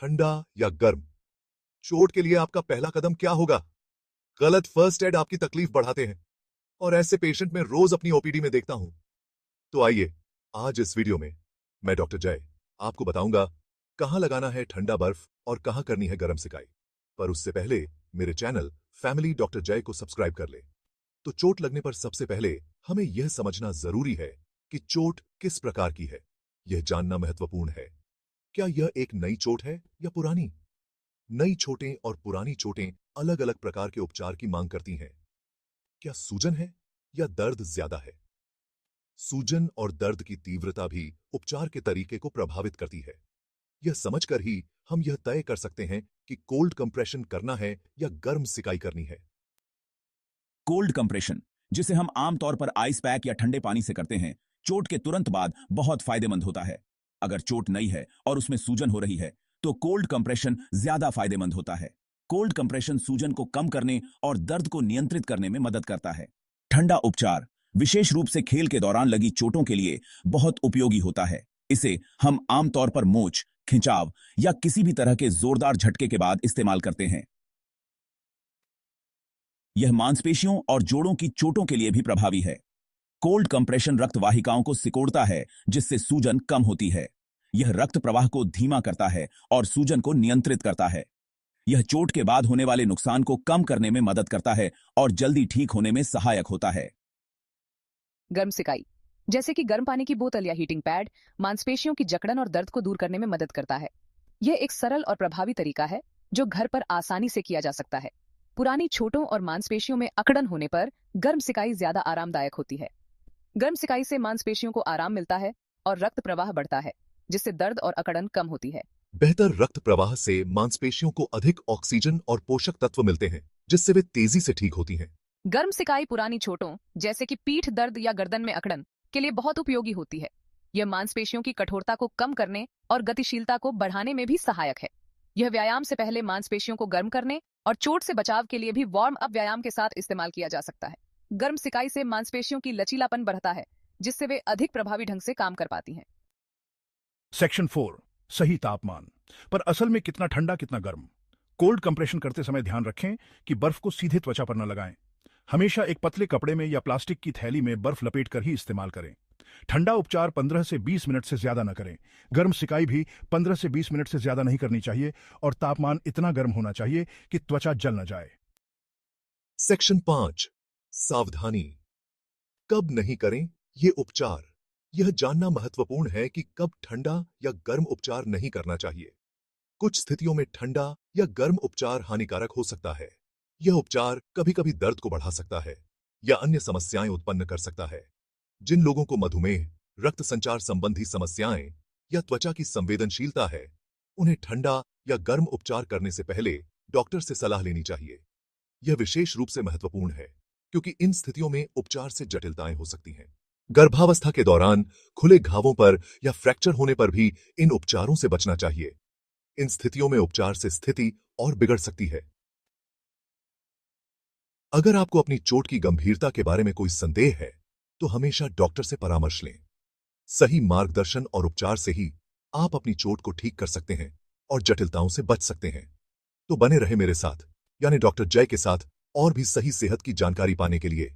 ठंडा या गर्म? चोट के लिए आपका पहला कदम क्या होगा? गलत फ़र्स्ट एड आपकी तकलीफ़ बढ़ाते हैं। और ऐसे पेशेंट में रोज अपनी ओपीडी में देखता हूँ। तो आइए, आज इस वीडियो में मैं डॉक्टर जय आपको बताऊँगा कहाँ लगाना है ठंडा बर्फ़ और कहाँ करनी है गर्म सिकाई। पर उससे पहले मेरे चैनल फैमिली डॉक्टर जय को सब्सक्राइब कर ले। तो चोट लगने पर सबसे पहले हमें यह समझना ज़रूरी है कि चोट किस प्रकार की है। यह जानना महत्वपूर्ण है। क्या यह एक नई चोट है या पुरानी? नई चोटें और पुरानी चोटें अलग अलग प्रकार के उपचार की मांग करती हैं। क्या सूजन है या दर्द ज़्यादा है? सूजन और दर्द की तीव्रता भी उपचार के तरीके को प्रभावित करती है। यह समझकर ही हम यह तय कर सकते हैं कि कोल्ड कंप्रेशन करना है या गर्म सिकाई करनी है। कोल्ड कंप्रेशन, जिसे हम आमतौर पर आइस पैक या ठंडे पानी से करते हैं, चोट के तुरंत बाद बहुत फ़ायदेमंद होता है। अगर चोट नई है और उसमें सूजन हो रही है तो कोल्ड कंप्रेशन ज़्यादा फ़ायदेमंद होता है। कोल्ड कंप्रेशन सूजन को कम करने और दर्द को नियंत्रित करने में मदद करता है। ठंडा उपचार, विशेष रूप से खेल के दौरान लगी चोटों के लिए बहुत उपयोगी होता है। इसे हम आमतौर पर मोच, खिंचाव या किसी भी तरह के जोरदार झटके के बाद इस्तेमाल करते हैं। यह मांसपेशियों और जोड़ों की चोटों के लिए भी प्रभावी है। कोल्ड कंप्रेशन रक्त वाहिकाओं को सिकोड़ता है, जिससे सूजन कम होती है। यह रक्त प्रवाह को धीमा करता है और सूजन को नियंत्रित करता है। यह चोट के बाद होने वाले नुकसान को कम करने में मदद करता है और जल्दी ठीक होने में सहायक होता है। गर्म सिकाई। जैसे कि गर्म पानी की बोतल या हीटिंग पैड, मांसपेशियों की जकड़न और दर्द को दूर करने में मदद करता है। यह एक सरल और प्रभावी तरीका है, जो घर पर आसानी से किया जा सकता है। पुरानी छोटों और मांसपेशियों में अकड़न होने पर गर्म सिकाई ज़्यादा आरामदायक होती है। गर्म सिकाई से मांसपेशियों को आराम मिलता है और रक्त प्रवाह बढ़ता है जिससे दर्द और अकड़न कम होती है। बेहतर रक्त प्रवाह से मांसपेशियों को अधिक ऑक्सीजन और पोषक तत्व मिलते हैं जिससे वे तेज़ी से ठीक होती हैं। गर्म सिकाई पुरानी छोटों जैसे कि पीठ दर्द या गर्दन में अकड़न के लिए बहुत उपयोगी होती है। यह मांसपेशियों की कठोरता को कम करने और गतिशीलता को बढ़ाने में भी सहायक है। यह व्यायाम से पहले मांसपेशियों को गर्म करने और चोट से बचाव के लिए भी वार्म अप व्यायाम के साथ इस्तेमाल किया जा सकता है। गर्म सिकाई से मांसपेशियों की लचीलापन बढ़ता है जिससे वे अधिक प्रभावी ढंग से काम कर पाती हैं। सेक्शन फोर सही तापमान। पर असल में कितना ठंडा कितना गर्म। कोल्ड कंप्रेशन करते समय ध्यान रखें कि बर्फ़ को सीधे त्वचा पर न लगाएँ। हमेशा एक पतले कपड़े में या प्लास्टिक की थैली में बर्फ़ लपेट कर ही इस्तेमाल करें। ठंडा उपचार 15 से 20 मिनट से ज़्यादा न करें। गर्म सिकाई भी 15 से 20 मिनट से ज़्यादा नहीं करनी चाहिए और तापमान इतना गर्म होना चाहिए कि त्वचा जल न जाए। सेक्शन पाँच सावधानी। कब नहीं करें ये उपचार। यह जानना महत्वपूर्ण है कि कब ठंडा या गर्म उपचार नहीं करना चाहिए। कुछ स्थितियों में ठंडा या गर्म उपचार हानिकारक हो सकता है। यह उपचार कभी कभी दर्द को बढ़ा सकता है या अन्य समस्याएँ उत्पन्न कर सकता है। जिन लोगों को मधुमेह, रक्त संचार संबंधी समस्याएँ या त्वचा की संवेदनशीलता है, उन्हें ठंडा या गर्म उपचार करने से पहले डॉक्टर से सलाह लेनी चाहिए। यह विशेष रूप से महत्वपूर्ण है। क्योंकि इन स्थितियों में उपचार से जटिलताएँ हो सकती हैं। गर्भावस्था के दौरान खुले घावों पर या फ्रैक्चर होने पर भी इन उपचारों से बचना चाहिए। इन स्थितियों में उपचार से स्थिति और बिगड़ सकती है। अगर आपको अपनी चोट की गंभीरता के बारे में कोई संदेह है तो हमेशा डॉक्टर से परामर्श लें। सही मार्गदर्शन और उपचार से ही आप अपनी चोट को ठीक कर सकते हैं और जटिलताओं से बच सकते हैं। तो बने रहे मेरे साथ, यानी डॉक्टर जय के साथ और भी सही सेहत की जानकारी पाने के लिए।